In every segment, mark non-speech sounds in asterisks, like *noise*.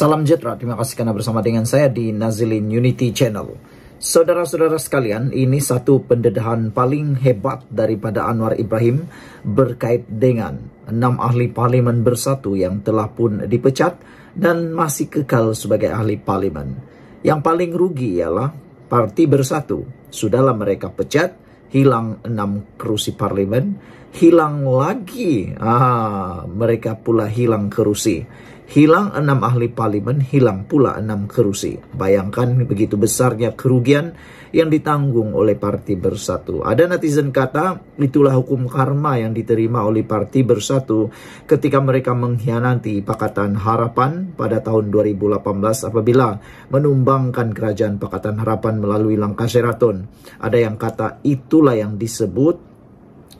Salam Jetra, terima kasih karena bersama dengan saya di Nazilin Unity Channel. Saudara-saudara sekalian, ini satu pendedahan paling hebat daripada Anwar Ibrahim berkait dengan enam ahli parlimen bersatu yang telah pun dipecat dan masih kekal sebagai ahli parlimen. Yang paling rugi ialah parti bersatu. Sudahlah mereka pecat, hilang enam kerusi parlimen, hilang lagi ah, mereka pula hilang kerusi. Hilang enam ahli parlimen, hilang pula enam kerusi. Bayangkan begitu besarnya kerugian yang ditanggung oleh Parti Bersatu. Ada netizen kata, itulah hukum karma yang diterima oleh Parti Bersatu ketika mereka mengkhianati Pakatan Harapan pada tahun 2018 apabila menumbangkan kerajaan Pakatan Harapan melalui langkah Sheraton. Ada yang kata, itulah yang disebut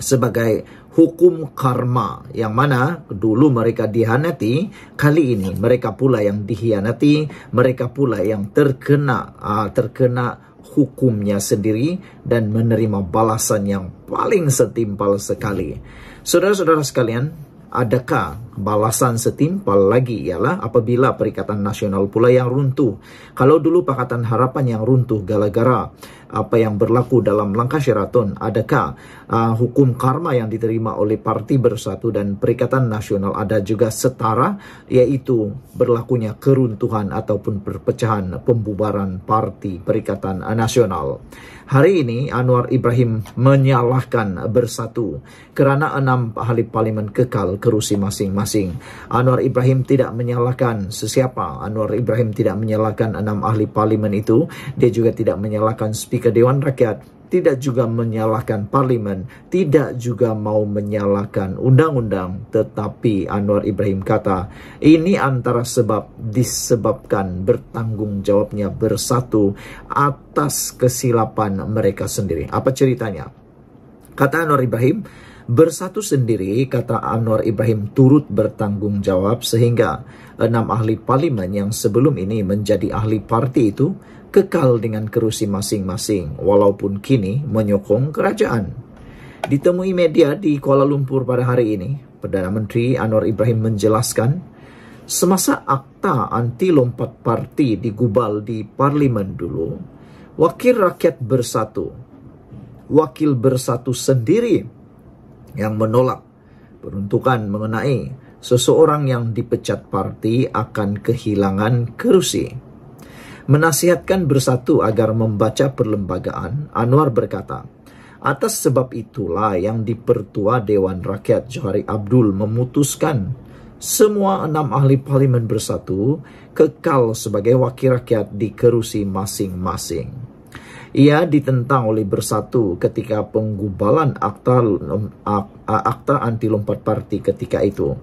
sebagai hukum karma yang mana dulu mereka dihianati kali ini mereka pula yang dihianati mereka pula yang terkena uh, terkena hukumnya sendiri dan menerima balasan yang paling setimpal sekali saudara-saudara sekalian adakah balasan setimpal lagi ialah apabila Perikatan Nasional pula yang runtuh. Kalau dulu Pakatan Harapan yang runtuh gara-gara apa yang berlaku dalam langkah Sheraton, adakah uh, hukum karma yang diterima oleh Parti Bersatu dan Perikatan Nasional ada juga setara yaitu berlakunya keruntuhan ataupun perpecahan pembubaran Parti Perikatan Nasional. Hari ini Anwar Ibrahim menyalahkan Bersatu kerana enam ahli parlimen kekal kerusi masing-masing. Anwar Ibrahim tidak menyalahkan sesiapa. Anwar Ibrahim tidak menyalahkan enam ahli parlimen itu. Dia juga tidak menyalahkan Speaker Dewan Rakyat tidak juga menyalahkan parlimen, tidak juga mau menyalahkan undang-undang, tetapi Anwar Ibrahim kata, ini antara sebab disebabkan bertanggung jawabnya bersatu atas kesilapan mereka sendiri. Apa ceritanya? Kata Anwar Ibrahim, bersatu sendiri, kata Anwar Ibrahim turut bertanggung jawab sehingga enam ahli parlimen yang sebelum ini menjadi ahli parti itu kekal dengan kerusi masing-masing walaupun kini menyokong kerajaan. Ditemui media di Kuala Lumpur pada hari ini, Perdana Menteri Anwar Ibrahim menjelaskan semasa akta anti lompat parti digubal di parlimen dulu, wakil rakyat bersatu, wakil bersatu sendiri yang menolak peruntukan mengenai seseorang yang dipecat parti akan kehilangan kerusi menasihatkan bersatu agar membaca perlembagaan, Anwar berkata, Atas sebab itulah yang dipertua Dewan Rakyat Johari Abdul memutuskan semua enam ahli parlimen bersatu kekal sebagai wakil rakyat di kerusi masing-masing. Ia ditentang oleh bersatu ketika penggubalan akta, akta anti lompat parti ketika itu.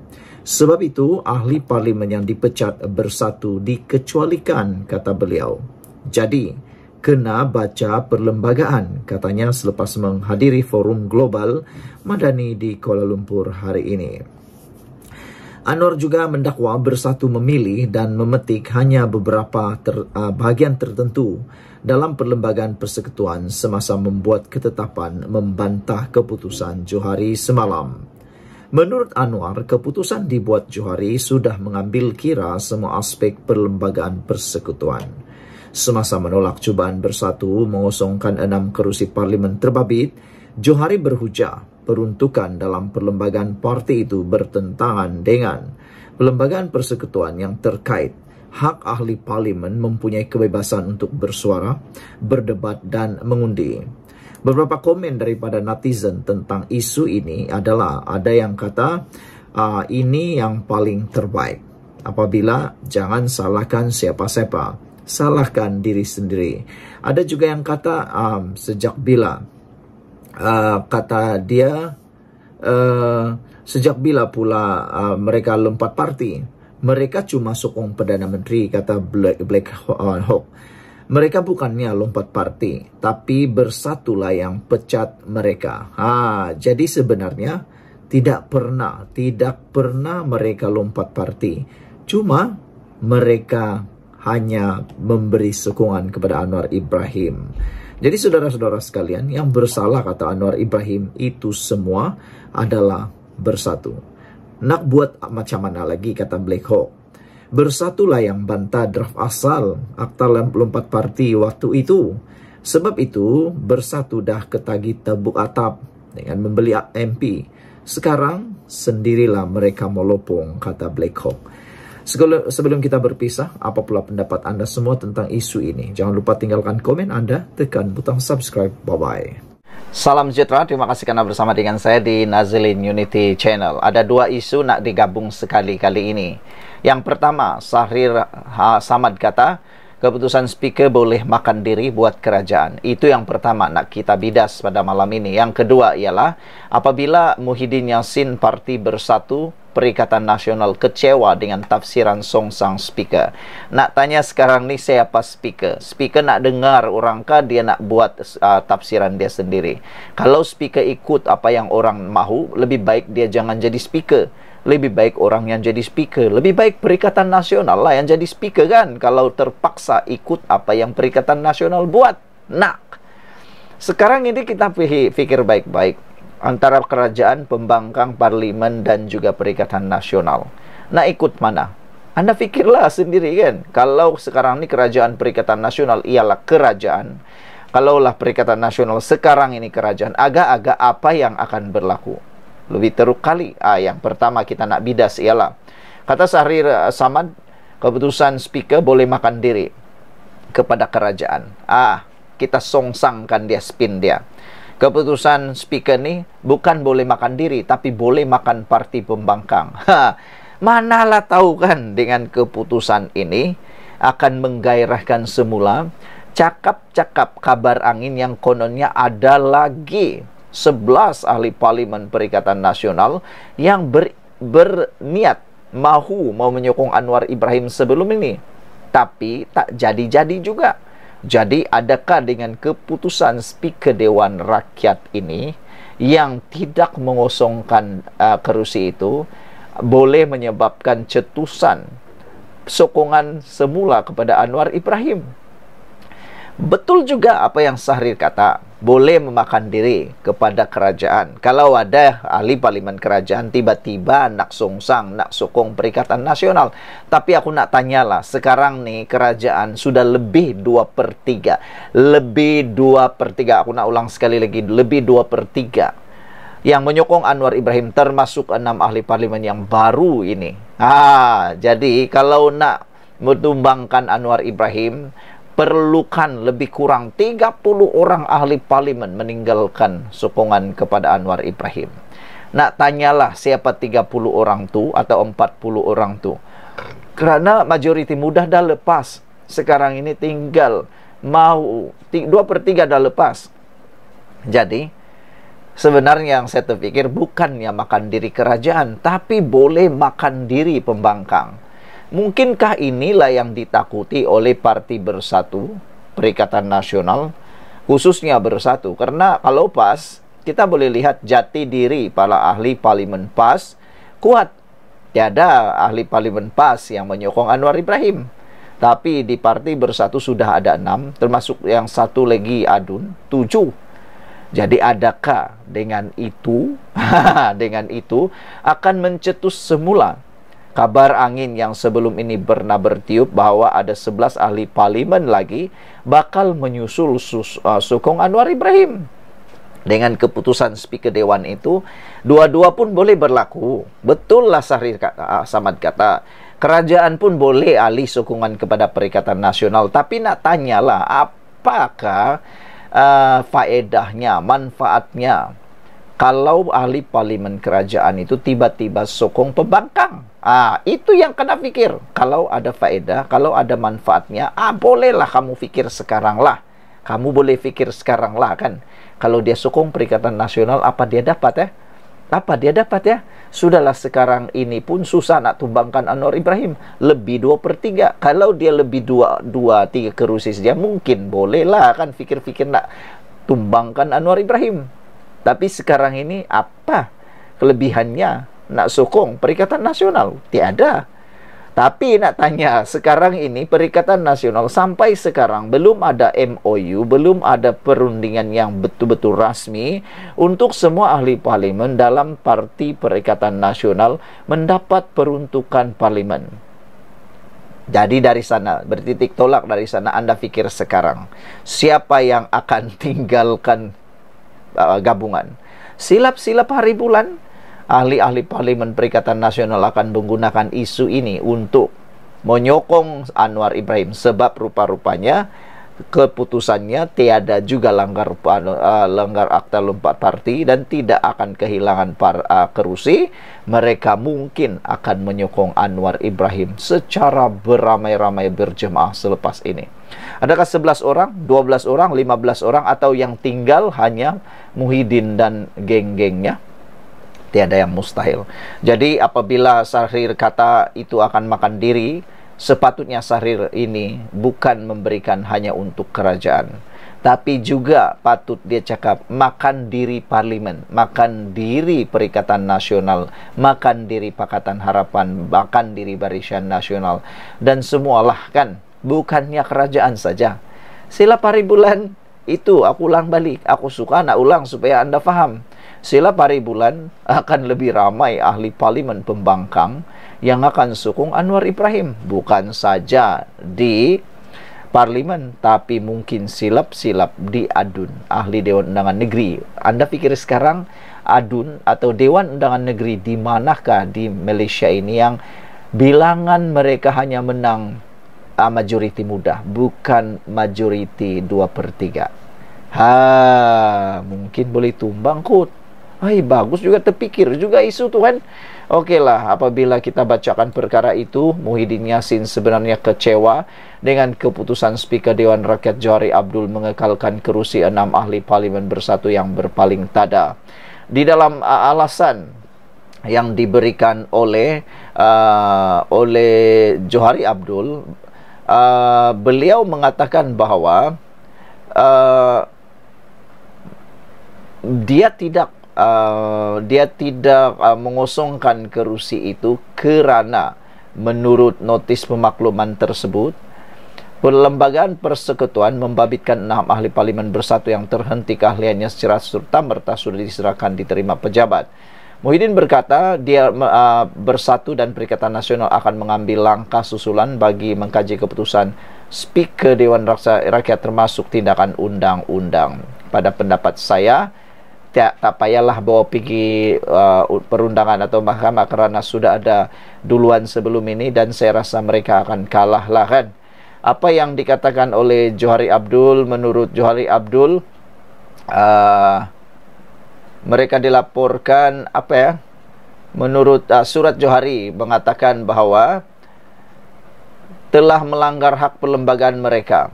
Sebab itu, ahli parlimen yang dipecat bersatu dikecualikan, kata beliau. Jadi, kena baca perlembagaan, katanya selepas menghadiri forum global Madani di Kuala Lumpur hari ini. Anwar juga mendakwa bersatu memilih dan memetik hanya beberapa ter, uh, bahagian tertentu dalam perlembagaan persekutuan semasa membuat ketetapan membantah keputusan Johari semalam. Menurut Anwar, keputusan dibuat Johari sudah mengambil kira semua aspek perlembagaan persekutuan. Semasa menolak cubaan bersatu mengosongkan enam kerusi parlimen terbabit, Johari berhujah peruntukan dalam perlembagaan parti itu bertentangan dengan perlembagaan persekutuan yang terkait hak ahli parlimen mempunyai kebebasan untuk bersuara, berdebat dan mengundi. Beberapa komen daripada netizen tentang isu ini adalah ada yang kata uh, ini yang paling terbaik. Apabila jangan salahkan siapa-siapa, salahkan diri sendiri. Ada juga yang kata um, sejak bila uh, kata dia uh, sejak bila pula uh, mereka lompat parti, mereka cuma sokong Perdana Menteri kata Black, Black Hawk. Mereka bukannya lompat parti, tapi bersatulah yang pecat mereka. Ha, jadi sebenarnya tidak pernah, tidak pernah mereka lompat parti. Cuma mereka hanya memberi sokongan kepada Anwar Ibrahim. Jadi saudara-saudara sekalian, yang bersalah kata Anwar Ibrahim itu semua adalah bersatu. Nak buat macam mana lagi kata Black Hawk. Bersatulah yang bantah draft asal Akta 64 Parti waktu itu. Sebab itu, bersatu dah ketagi tebuk atap dengan membeli MP. Sekarang, sendirilah mereka melopong, kata Black Hawk. Sebelum kita berpisah, apa pula pendapat anda semua tentang isu ini? Jangan lupa tinggalkan komen anda, tekan butang subscribe. Bye-bye. Salam sejahtera, terima kasih karena bersama dengan saya di Nazilin Unity Channel. Ada dua isu nak digabung sekali kali ini. Yang pertama, Sahrir Samad kata, keputusan speaker boleh makan diri buat kerajaan. Itu yang pertama nak kita bidas pada malam ini. Yang kedua ialah apabila Muhyiddin Yassin Parti Bersatu Perikatan Nasional kecewa dengan tafsiran song sang speaker. Nak tanya sekarang ni siapa speaker? Speaker nak dengar orang kah dia nak buat uh, tafsiran dia sendiri. Kalau speaker ikut apa yang orang mahu, lebih baik dia jangan jadi speaker lebih baik orang yang jadi speaker. Lebih baik Perikatan Nasional lah yang jadi speaker kan. Kalau terpaksa ikut apa yang Perikatan Nasional buat. Nak. Sekarang ini kita fikir baik-baik. Antara kerajaan, pembangkang, parlimen dan juga Perikatan Nasional. Nak ikut mana? Anda fikirlah sendiri kan. Kalau sekarang ini kerajaan Perikatan Nasional ialah kerajaan. Kalaulah Perikatan Nasional sekarang ini kerajaan. Agak-agak apa yang akan berlaku? Lebih teruk kali. Ah, yang pertama kita nak bidas ialah kata Sahrir uh, Samad keputusan speaker boleh makan diri kepada kerajaan. Ah, kita songsangkan dia spin dia. Keputusan speaker ni bukan boleh makan diri tapi boleh makan parti pembangkang. Ha, manalah tahu kan dengan keputusan ini akan menggairahkan semula cakap-cakap kabar angin yang kononnya ada lagi 11 ahli parlimen Perikatan Nasional yang ber, berniat mahu mau menyokong Anwar Ibrahim sebelum ini. Tapi tak jadi-jadi juga. Jadi adakah dengan keputusan Speaker Dewan Rakyat ini yang tidak mengosongkan uh, kerusi itu boleh menyebabkan cetusan sokongan semula kepada Anwar Ibrahim? Betul juga apa yang Sahrir kata, boleh memakan diri kepada kerajaan. Kalau ada ahli parlimen kerajaan tiba-tiba nak songsang, nak sokong Perikatan Nasional. Tapi aku nak tanyalah, sekarang ni kerajaan sudah lebih 2 per 3. Lebih 2 per 3. Aku nak ulang sekali lagi, lebih 2 per 3 yang menyokong Anwar Ibrahim termasuk enam ahli parlimen yang baru ini. Ha, jadi kalau nak menumbangkan Anwar Ibrahim, perlukan lebih kurang 30 orang ahli parlimen meninggalkan sokongan kepada Anwar Ibrahim. Nak tanyalah siapa 30 orang tu atau 40 orang tu. Kerana majoriti mudah dah lepas. Sekarang ini tinggal mau 2 per 3 dah lepas. Jadi, sebenarnya yang saya terfikir bukannya makan diri kerajaan, tapi boleh makan diri pembangkang. Mungkinkah inilah yang ditakuti oleh Parti Bersatu, Perikatan Nasional, khususnya Bersatu? Karena kalau PAS, kita boleh lihat jati diri para ahli Parlimen PAS kuat. Tiada ahli Parlimen PAS yang menyokong Anwar Ibrahim. Tapi di Parti Bersatu sudah ada enam, termasuk yang satu lagi Adun, tujuh. Jadi adakah dengan itu, *laughs* dengan itu akan mencetus semula kabar angin yang sebelum ini pernah bertiup bahawa ada 11 ahli parlimen lagi bakal menyusul sus, uh, sokong Anwar Ibrahim. Dengan keputusan speaker dewan itu, dua-dua pun boleh berlaku. Betul lah Sahri uh, Samad kata, kerajaan pun boleh ahli sokongan kepada Perikatan Nasional. Tapi nak tanyalah, apakah uh, faedahnya, manfaatnya kalau ahli parlimen kerajaan itu tiba-tiba sokong pembangkang. Ah, itu yang kena fikir. Kalau ada faedah, kalau ada manfaatnya, ah bolehlah kamu fikir sekarang lah. Kamu boleh fikir sekarang lah kan. Kalau dia sokong Perikatan Nasional, apa dia dapat ya? Apa dia dapat ya? Sudahlah sekarang ini pun susah nak tumbangkan Anwar Ibrahim. Lebih dua per tiga. Kalau dia lebih dua, dua tiga kerusi saja, mungkin bolehlah kan fikir-fikir nak tumbangkan Anwar Ibrahim. Tapi sekarang ini apa kelebihannya nak sokong Perikatan Nasional? Tiada. Tapi nak tanya, sekarang ini Perikatan Nasional sampai sekarang belum ada MOU, belum ada perundingan yang betul-betul rasmi untuk semua ahli parlimen dalam Parti Perikatan Nasional mendapat peruntukan parlimen. Jadi dari sana, bertitik tolak dari sana Anda pikir sekarang, siapa yang akan *laughs* tinggalkan uh, gabungan? Silap-silap hari bulan, ahli-ahli parlimen Perikatan Nasional akan menggunakan isu ini untuk menyokong Anwar Ibrahim. Sebab rupa-rupanya keputusannya tiada juga langgar uh, langgar akta lompat parti dan tidak akan kehilangan par, uh, kerusi. Mereka mungkin akan menyokong Anwar Ibrahim secara beramai-ramai berjemaah selepas ini adakah 11 orang 12 orang 15 orang atau yang tinggal hanya Muhyiddin dan geng-gengnya? Tiada yang mustahil. Jadi apabila Sahrir kata itu akan makan diri sepatutnya Sahrir ini bukan memberikan hanya untuk kerajaan. Tapi juga patut dia cakap makan diri parlimen makan diri perikatan nasional makan diri pakatan harapan makan diri barisan nasional. Dan semualah kan bukannya kerajaan saja. Sila pari bulan itu aku ulang balik. Aku suka nak ulang supaya anda faham. Sila pari bulan akan lebih ramai ahli parlimen pembangkang yang akan sokong Anwar Ibrahim. Bukan saja di parlimen tapi mungkin silap-silap di adun ahli Dewan Undangan Negeri. Anda fikir sekarang adun atau Dewan Undangan Negeri di manakah di Malaysia ini yang bilangan mereka hanya menang uh, majoriti muda bukan majoriti 2 per 3 ha mungkin boleh tumbang kot Hai bagus juga terpikir juga isu tu kan. Okeylah apabila kita bacakan perkara itu Muhyiddin Yassin sebenarnya kecewa dengan keputusan Speaker Dewan Rakyat Johari Abdul mengekalkan kerusi enam ahli parlimen bersatu yang berpaling tada. Di dalam uh, alasan yang diberikan oleh uh, oleh Johari Abdul uh, beliau mengatakan bahawa uh, dia tidak Uh, dia tidak uh, mengosongkan kerusi itu kerana menurut notis pemakluman tersebut Perlembagaan Persekutuan membabitkan enam ahli parlimen bersatu yang terhenti keahliannya secara serta-merta sudah diserahkan diterima pejabat. Muhyiddin berkata dia uh, bersatu dan Perikatan Nasional akan mengambil langkah susulan bagi mengkaji keputusan Speaker Dewan Rakyat termasuk tindakan undang-undang. Pada pendapat saya, tak, tak payahlah bawa pergi uh, perundangan atau mahkamah kerana sudah ada duluan sebelum ini dan saya rasa mereka akan kalah lah kan. Apa yang dikatakan oleh Johari Abdul menurut Johari Abdul uh, mereka dilaporkan apa ya? Menurut uh, surat Johari mengatakan bahawa telah melanggar hak perlembagaan mereka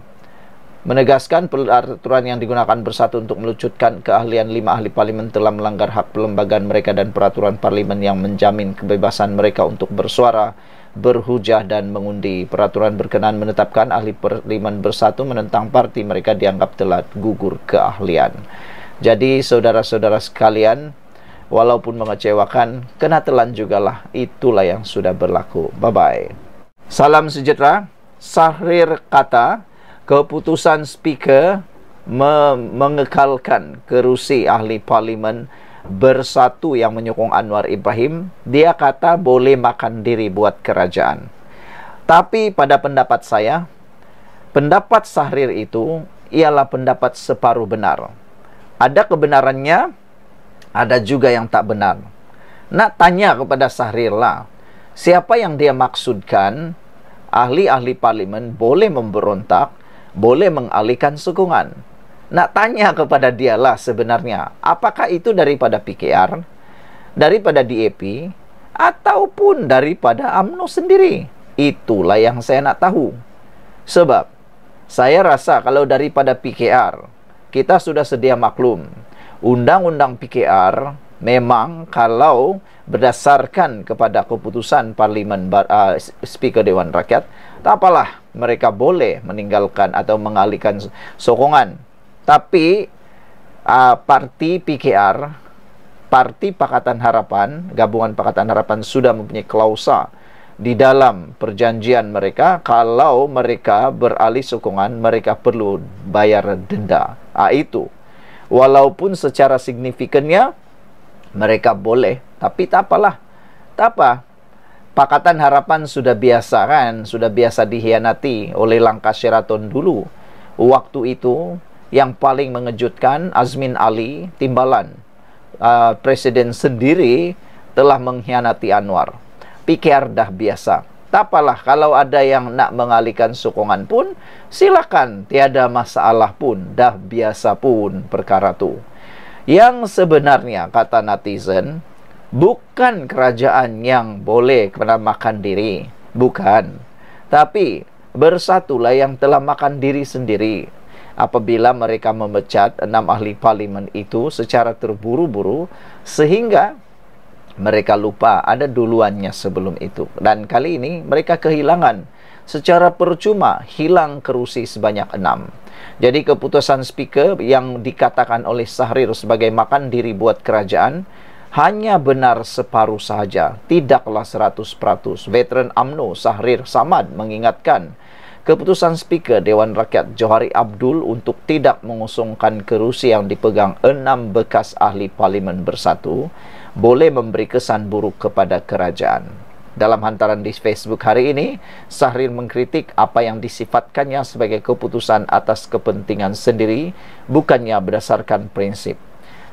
menegaskan peraturan yang digunakan bersatu untuk melucutkan keahlian lima ahli parlimen telah melanggar hak perlembagaan mereka dan peraturan parlimen yang menjamin kebebasan mereka untuk bersuara, berhujah dan mengundi. Peraturan berkenan menetapkan ahli parlimen bersatu menentang parti mereka dianggap telah gugur keahlian. Jadi saudara-saudara sekalian, walaupun mengecewakan, kena telan jugalah. Itulah yang sudah berlaku. Bye-bye. Salam sejahtera. Sahrir kata, keputusan speaker me- mengekalkan kerusi ahli parlimen bersatu yang menyokong Anwar Ibrahim, dia kata boleh makan diri buat kerajaan. Tapi pada pendapat saya, pendapat Sahrir itu ialah pendapat separuh benar. Ada kebenarannya, ada juga yang tak benar. Nak tanya kepada Sahrir lah, siapa yang dia maksudkan ahli-ahli parlimen boleh memberontak boleh mengalihkan sokongan. Nak tanya kepada dia lah sebenarnya, apakah itu daripada PKR, daripada DAP, ataupun daripada AMNO sendiri? Itulah yang saya nak tahu. Sebab, saya rasa kalau daripada PKR, kita sudah sedia maklum. Undang-undang PKR memang kalau berdasarkan kepada keputusan Parlimen uh, Speaker Dewan Rakyat, tak apalah mereka boleh meninggalkan atau mengalihkan sokongan. Tapi uh, parti PKR, parti Pakatan Harapan, gabungan Pakatan Harapan sudah mempunyai klausa di dalam perjanjian mereka kalau mereka beralih sokongan mereka perlu bayar denda. Ah itu. Walaupun secara signifikannya mereka boleh, tapi tak apalah. Tak apa Pakatan Harapan sudah biasa kan, sudah biasa dihianati oleh langkah Sheraton dulu. Waktu itu yang paling mengejutkan Azmin Ali Timbalan uh, presiden sendiri telah mengkhianati Anwar. PKR dah biasa. Tak apalah kalau ada yang nak mengalihkan sokongan pun silakan tiada masalah pun dah biasa pun perkara tu. Yang sebenarnya kata netizen bukan kerajaan yang boleh kena makan diri. Bukan. Tapi bersatulah yang telah makan diri sendiri. Apabila mereka memecat enam ahli parlimen itu secara terburu-buru sehingga mereka lupa ada duluannya sebelum itu. Dan kali ini mereka kehilangan secara percuma hilang kerusi sebanyak enam. Jadi keputusan speaker yang dikatakan oleh Sahrir sebagai makan diri buat kerajaan hanya benar separuh sahaja, tidaklah seratus peratus. Veteran AMNO Sahrir Samad mengingatkan keputusan Speaker Dewan Rakyat Johari Abdul untuk tidak mengusungkan kerusi yang dipegang enam bekas ahli parlimen bersatu boleh memberi kesan buruk kepada kerajaan. Dalam hantaran di Facebook hari ini, Sahrir mengkritik apa yang disifatkannya sebagai keputusan atas kepentingan sendiri bukannya berdasarkan prinsip.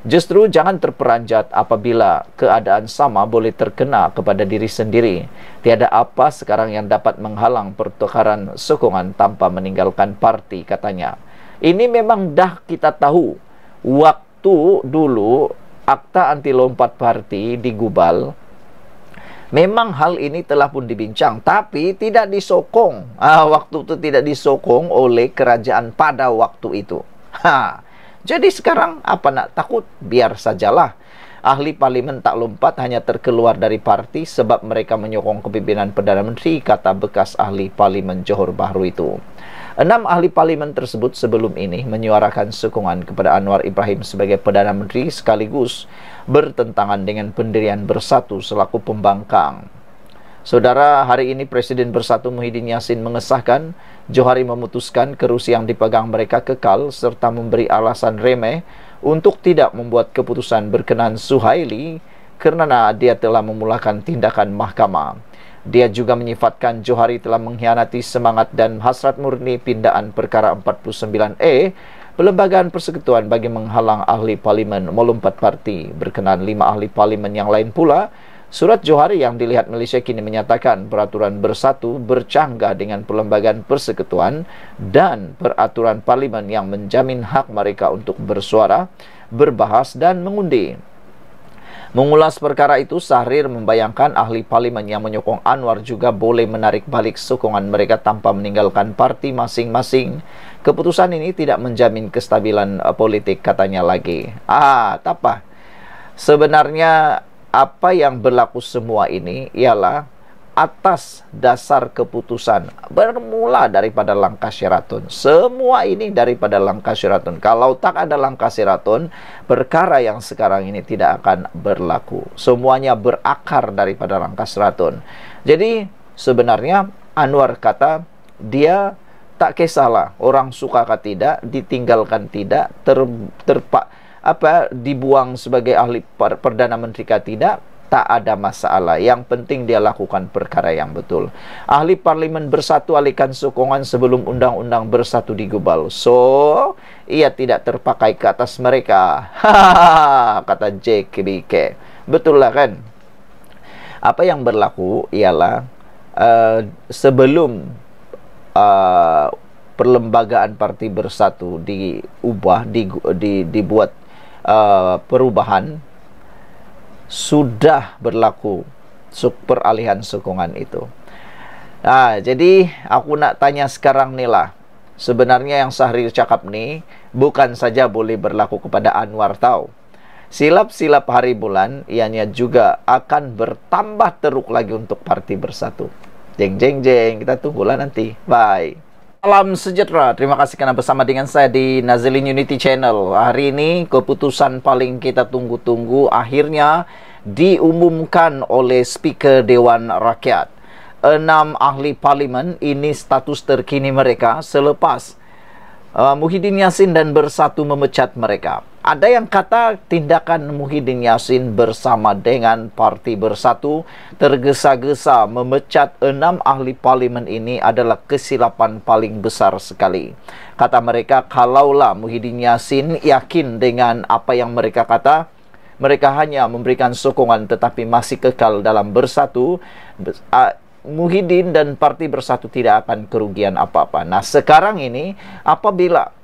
Justru jangan terperanjat apabila keadaan sama boleh terkena kepada diri sendiri. Tiada apa sekarang yang dapat menghalang pertukaran sokongan tanpa meninggalkan parti katanya. Ini memang dah kita tahu. Waktu dulu akta anti lompat parti digubal Memang hal ini telah pun dibincang tapi tidak disokong. *laughs* Ah, waktu itu tidak disokong oleh kerajaan pada waktu itu. *laughs* Ha. Jadi sekarang apa nak takut? Biar sajalah. Ahli parlimen tak lompat hanya terkeluar dari parti sebab mereka menyokong kepimpinan Perdana Menteri, kata bekas ahli parlimen Johor Bahru itu. Enam ahli parlimen tersebut sebelum ini menyuarakan sokongan kepada Anwar Ibrahim sebagai Perdana Menteri sekaligus bertentangan dengan pendirian bersatu selaku pembangkang. Saudara, hari ini Presiden Bersatu Muhyiddin Yassin mengesahkan Johari memutuskan kerusi yang dipegang mereka kekal serta memberi alasan remeh untuk tidak membuat keputusan berkenan Suhaili kerana dia telah memulakan tindakan mahkamah. Dia juga menyifatkan Johari telah mengkhianati semangat dan hasrat murni pindaan perkara 49A Perlembagaan Persekutuan bagi menghalang ahli parlimen melompat parti berkenaan lima ahli parlimen yang lain pula Surat Johari yang dilihat Malaysia kini menyatakan peraturan bersatu bercanggah dengan perlembagaan persekutuan dan peraturan parlimen yang menjamin hak mereka untuk bersuara, berbahas dan mengundi. Mengulas perkara itu, Sahrir membayangkan ahli parlimen yang menyokong Anwar juga boleh menarik balik sokongan mereka tanpa meninggalkan parti masing-masing. Keputusan ini tidak menjamin kestabilan uh, politik katanya lagi. Ah, apa. Sebenarnya apa yang berlaku semua ini ialah atas dasar keputusan bermula daripada langkah Sheraton. Semua ini daripada langkah Sheraton. Kalau tak ada langkah Sheraton, perkara yang sekarang ini tidak akan berlaku. Semuanya berakar daripada langkah Sheraton. Jadi sebenarnya Anwar kata dia tak kisahlah orang suka atau tidak, ditinggalkan tidak, ter, terpak apa dibuang sebagai ahli perdana menteri ke tidak tak ada masalah. Yang penting dia lakukan perkara yang betul. Ahli parlimen bersatu alihkan sokongan sebelum undang-undang bersatu digubal. So ia tidak terpakai ke atas mereka. *laughs* Kata JKBK betul lah kan? Apa yang berlaku ialah uh, sebelum uh, perlembagaan parti bersatu diubah di, di, dibuat Uh, perubahan sudah berlaku peralihan sokongan itu. Nah, jadi aku nak tanya sekarang ni lah. Sebenarnya yang Sahri cakap ni bukan saja boleh berlaku kepada Anwar tau. Silap-silap hari bulan ianya juga akan bertambah teruk lagi untuk parti bersatu. Jeng jeng jeng, kita tunggulah nanti. Bye. Salam sejahtera. Terima kasih kerana bersama dengan saya di Nazilin Unity Channel. Hari ini keputusan paling kita tunggu-tunggu akhirnya diumumkan oleh Speaker Dewan Rakyat. Enam ahli parlimen ini status terkini mereka selepas uh, Muhyiddin Yassin dan Bersatu memecat mereka. Ada yang kata tindakan Muhyiddin Yassin bersama dengan Parti Bersatu tergesa-gesa memecat enam ahli parlimen ini adalah kesilapan paling besar sekali. Kata mereka, kalaulah Muhyiddin Yassin yakin dengan apa yang mereka kata, mereka hanya memberikan sokongan tetapi masih kekal dalam bersatu, Muhyiddin dan Parti Bersatu tidak akan kerugian apa-apa. Nah, sekarang ini apabila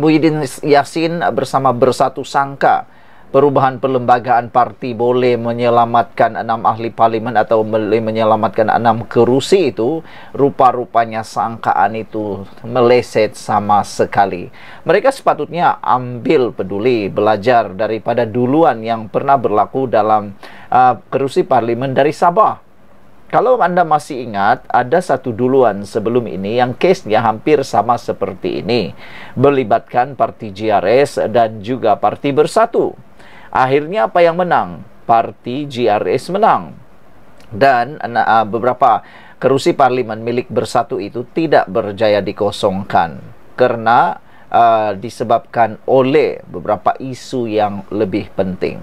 Muhyiddin Yassin bersama bersatu sangka perubahan perlembagaan parti boleh menyelamatkan enam ahli parlimen atau boleh menyelamatkan enam kerusi itu rupa-rupanya sangkaan itu meleset sama sekali. Mereka sepatutnya ambil peduli belajar daripada duluan yang pernah berlaku dalam uh, kerusi parlimen dari Sabah kalau anda masih ingat, ada satu duluan sebelum ini yang case-nya hampir sama seperti ini. Melibatkan parti GRS dan juga parti bersatu. Akhirnya apa yang menang? Parti GRS menang. Dan uh, beberapa kerusi parlimen milik bersatu itu tidak berjaya dikosongkan. Karena uh, disebabkan oleh beberapa isu yang lebih penting.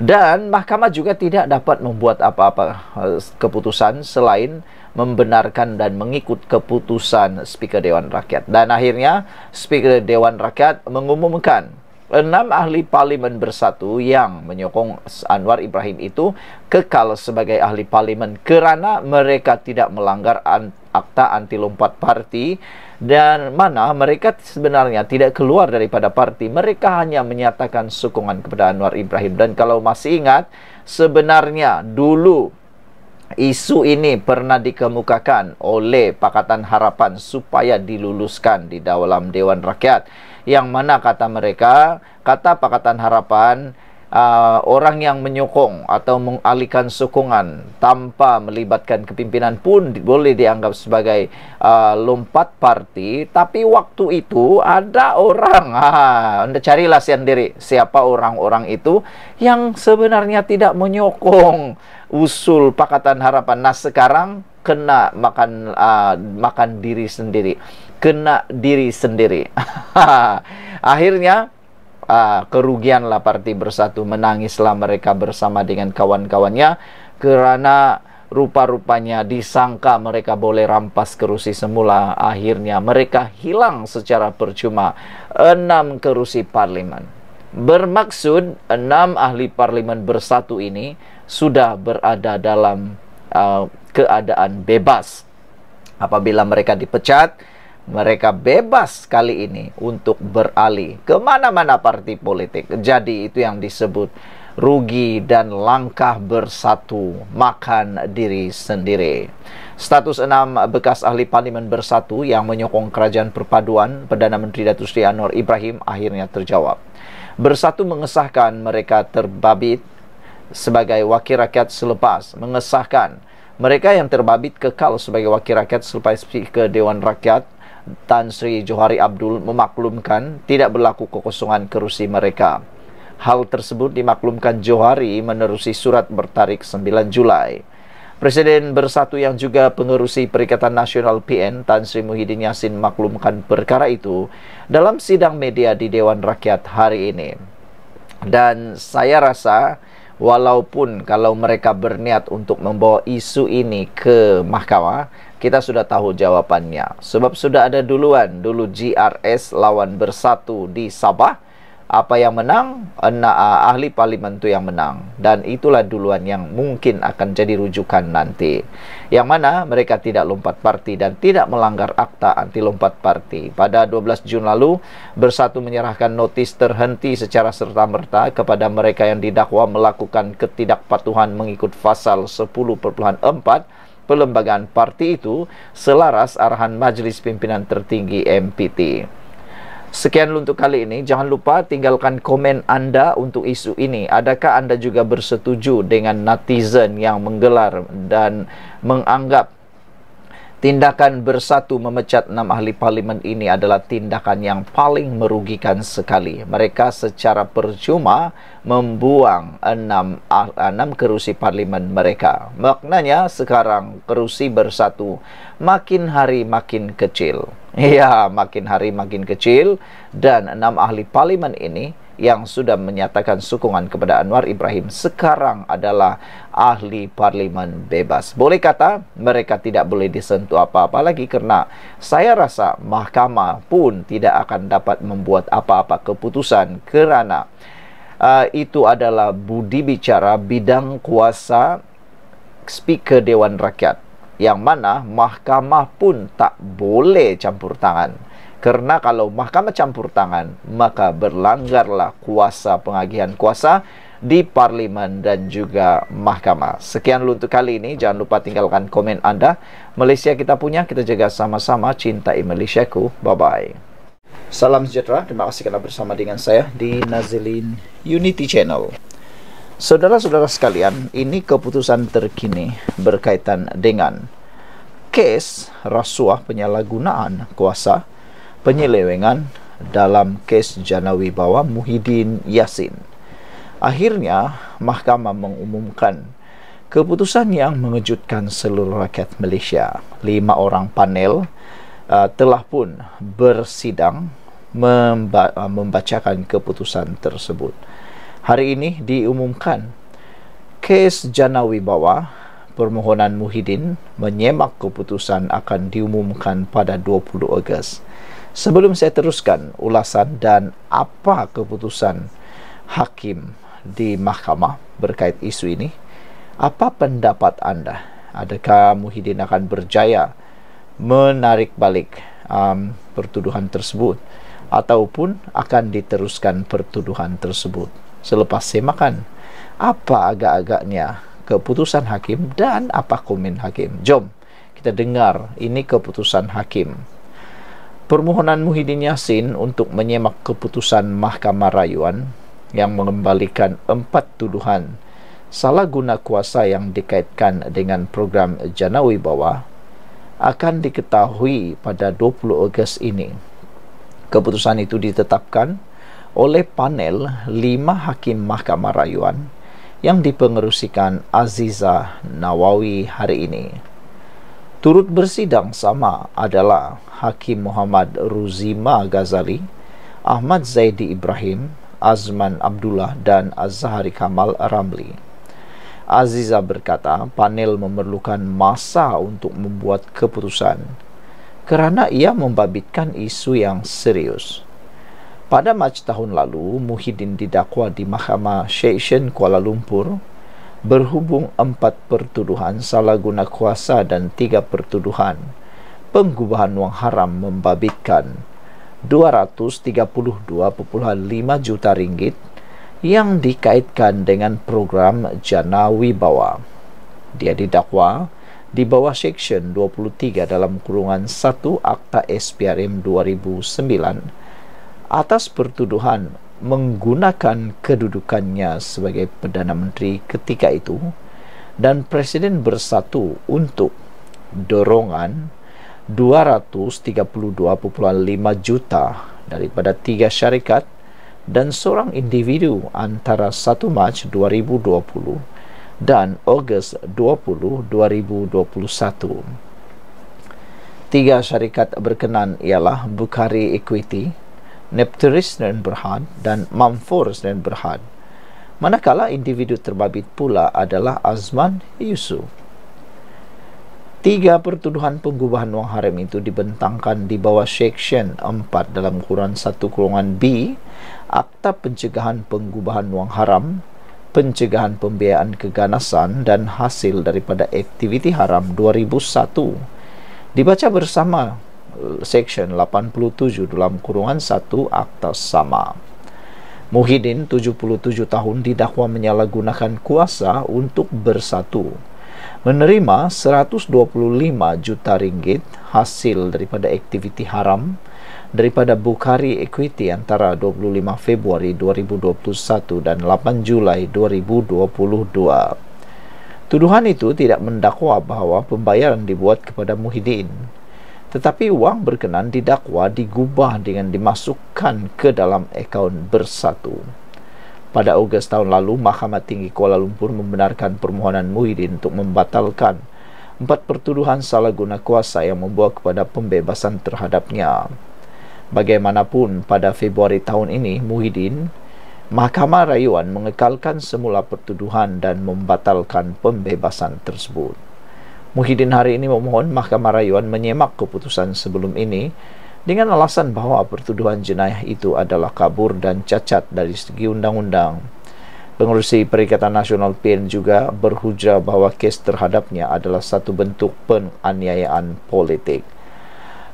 Dan mahkamah juga tidak dapat membuat apa-apa eh, keputusan selain membenarkan dan mengikut keputusan Speaker Dewan Rakyat. Dan akhirnya Speaker Dewan Rakyat mengumumkan enam ahli parlimen bersatu yang menyokong Anwar Ibrahim itu kekal sebagai ahli parlimen kerana mereka tidak melanggar akta anti lompat parti dan mana mereka sebenarnya tidak keluar daripada parti. Mereka hanya menyatakan sokongan kepada Anwar Ibrahim. Dan kalau masih ingat sebenarnya dulu isu ini pernah dikemukakan oleh Pakatan Harapan supaya diluluskan di dalam Dewan Rakyat yang mana kata mereka kata Pakatan Harapan uh, orang yang menyokong atau mengalihkan sokongan tanpa melibatkan kepimpinan pun boleh dianggap sebagai uh, lompat parti. Tapi waktu itu ada orang *laughs* ha anda carilah sendiri siapa orang-orang itu yang sebenarnya tidak menyokong usul Pakatan Harapan. Nah sekarang kena makan uh, makan diri sendiri kena diri sendiri. *laughs* Akhirnya uh, kerugianlah parti bersatu menangislah mereka bersama dengan kawan-kawannya kerana rupa-rupanya disangka mereka boleh rampas kerusi semula. Akhirnya mereka hilang secara percuma. Enam kerusi parlimen. Bermaksud enam ahli parlimen bersatu ini sudah berada dalam uh, keadaan bebas. Apabila mereka dipecat mereka bebas kali ini untuk beralih ke mana-mana parti politik. Jadi itu yang disebut rugi dan langkah bersatu makan diri sendiri. Status enam bekas ahli parlimen bersatu yang menyokong kerajaan perpaduan Perdana Menteri Datuk Seri Anwar Ibrahim akhirnya terjawab. Bersatu mengesahkan mereka terbabit sebagai wakil rakyat selepas mengesahkan mereka yang terbabit kekal sebagai wakil rakyat selepas ke Dewan Rakyat Tan Sri Johari Abdul memaklumkan tidak berlaku kekosongan kerusi mereka. Hal tersebut dimaklumkan Johari menerusi surat bertarik 9 Julai. Presiden Bersatu yang juga pengerusi Perikatan Nasional PN Tan Sri Muhyiddin Yassin maklumkan perkara itu dalam sidang media di Dewan Rakyat hari ini. Dan saya rasa walaupun kalau mereka berniat untuk membawa isu ini ke mahkamah, kita sudah tahu jawapannya. Sebab sudah ada duluan, dulu GRS lawan bersatu di Sabah. Apa yang menang? Ena, uh, ahli parlimen itu yang menang. Dan itulah duluan yang mungkin akan jadi rujukan nanti. Yang mana mereka tidak lompat parti dan tidak melanggar akta anti lompat parti. Pada 12 Jun lalu, Bersatu menyerahkan notis terhenti secara serta-merta kepada mereka yang didakwa melakukan ketidakpatuhan mengikut pasal 10.4 perlembagaan parti itu selaras arahan Majlis Pimpinan Tertinggi MPT. Sekian untuk kali ini. Jangan lupa tinggalkan komen anda untuk isu ini. Adakah anda juga bersetuju dengan netizen yang menggelar dan menganggap Tindakan bersatu memecat enam ahli parlimen ini adalah tindakan yang paling merugikan sekali. Mereka secara percuma membuang enam, ah, enam kerusi parlimen mereka. Maknanya sekarang kerusi bersatu makin hari makin kecil. *laughs* Ya, makin hari makin kecil dan enam ahli parlimen ini yang sudah menyatakan sokongan kepada Anwar Ibrahim sekarang adalah ahli parlimen bebas. Boleh kata mereka tidak boleh disentuh apa-apa lagi kerana saya rasa mahkamah pun tidak akan dapat membuat apa-apa keputusan kerana uh, itu adalah budi bicara bidang kuasa speaker Dewan Rakyat yang mana mahkamah pun tak boleh campur tangan. Kerana kalau mahkamah campur tangan, maka berlanggarlah kuasa pengagihan kuasa di parlimen dan juga mahkamah. Sekian dulu untuk kali ini. Jangan lupa tinggalkan komen anda. Malaysia kita punya, kita jaga sama-sama. Cintai Malaysiaku. Bye-bye. Salam sejahtera. Terima kasih kerana bersama dengan saya di Nazilin Unity Channel. Saudara-saudara sekalian, ini keputusan terkini berkaitan dengan kes rasuah penyalahgunaan kuasa penyelewengan dalam kes Janawi Bawa Muhyiddin Yassin. Akhirnya, mahkamah mengumumkan keputusan yang mengejutkan seluruh rakyat Malaysia. Lima orang panel uh, telah pun bersidang memba- uh, membacakan keputusan tersebut. Hari ini diumumkan kes Janawi Bawa permohonan Muhyiddin menyemak keputusan akan diumumkan pada 20 Ogos. Sebelum saya teruskan ulasan dan apa keputusan hakim di mahkamah berkait isu ini, apa pendapat anda? Adakah Muhyiddin akan berjaya menarik balik um, pertuduhan tersebut ataupun akan diteruskan pertuduhan tersebut? Selepas saya makan, apa agak-agaknya keputusan hakim dan apa komen hakim? Jom kita dengar ini keputusan hakim permohonan Muhyiddin Yassin untuk menyemak keputusan Mahkamah Rayuan yang mengembalikan empat tuduhan salah guna kuasa yang dikaitkan dengan program Janawi Bawah akan diketahui pada 20 Ogos ini. Keputusan itu ditetapkan oleh panel lima hakim Mahkamah Rayuan yang dipengerusikan Aziza Nawawi hari ini. Turut bersidang sama adalah Hakim Muhammad Ruzima Ghazali, Ahmad Zaidi Ibrahim, Azman Abdullah dan Azhari Kamal Ramli. Aziza berkata panel memerlukan masa untuk membuat keputusan kerana ia membabitkan isu yang serius. Pada Mac tahun lalu, Muhyiddin didakwa di Mahkamah Session Kuala Lumpur berhubung empat pertuduhan salah guna kuasa dan tiga pertuduhan penggubahan wang haram membabitkan 232.5 juta ringgit yang dikaitkan dengan program Janawi Bawa. Dia didakwa di bawah Seksyen 23 dalam kurungan 1 Akta SPRM 2009 atas pertuduhan menggunakan kedudukannya sebagai Perdana Menteri ketika itu dan Presiden bersatu untuk dorongan 232.5 juta daripada tiga syarikat dan seorang individu antara 1 Mac 2020 dan Ogos 20, 2021. Tiga syarikat berkenan ialah Bukhari Equity, Nepturis dan Berhad dan Mamfors dan Berhad. Manakala individu terbabit pula adalah Azman Yusuf. Tiga pertuduhan penggubahan wang haram itu dibentangkan di bawah Seksyen 4 dalam kurungan 1 kurungan B Akta Pencegahan Penggubahan Wang Haram, Pencegahan Pembiayaan Keganasan dan Hasil daripada Aktiviti Haram 2001 dibaca bersama Seksyen 87 dalam kurungan 1 Akta Sama. Muhyiddin 77 tahun didakwa menyalahgunakan kuasa untuk bersatu menerima 125 juta ringgit hasil daripada aktiviti haram daripada Bukhari Equity antara 25 Februari 2021 dan 8 Julai 2022. Tuduhan itu tidak mendakwa bahawa pembayaran dibuat kepada Muhyiddin tetapi wang berkenan didakwa digubah dengan dimasukkan ke dalam akaun bersatu. Pada Ogos tahun lalu, Mahkamah Tinggi Kuala Lumpur membenarkan permohonan Muhyiddin untuk membatalkan empat pertuduhan salah guna kuasa yang membawa kepada pembebasan terhadapnya. Bagaimanapun, pada Februari tahun ini, Muhyiddin Mahkamah Rayuan mengekalkan semula pertuduhan dan membatalkan pembebasan tersebut. Muhyiddin hari ini memohon Mahkamah Rayuan menyemak keputusan sebelum ini dengan alasan bahawa pertuduhan jenayah itu adalah kabur dan cacat dari segi undang-undang. Pengurusi Perikatan Nasional PN juga berhujah bahawa kes terhadapnya adalah satu bentuk penganiayaan politik.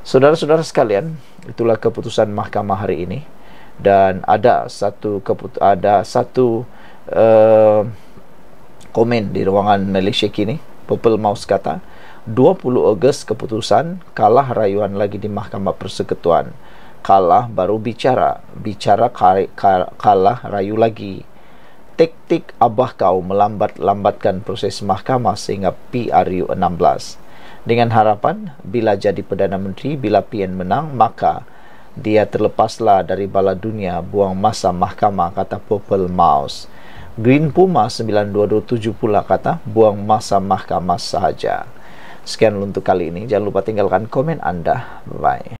Saudara-saudara sekalian, itulah keputusan mahkamah hari ini dan ada satu ada satu uh, komen di ruangan Malaysia kini Purple Mouse kata 20 Ogos keputusan kalah rayuan lagi di Mahkamah Persekutuan kalah baru bicara bicara kalah rayu lagi. Taktik abah kau melambat-lambatkan proses mahkamah sehingga PRU 16 dengan harapan bila jadi Perdana Menteri bila PN menang maka dia terlepaslah dari bala dunia buang masa mahkamah kata Purple Mouse. Green Puma 9227 pula kata buang masa mahkamah sahaja. Sekian untuk kali ini. Jangan lupa tinggalkan komen anda. Bye.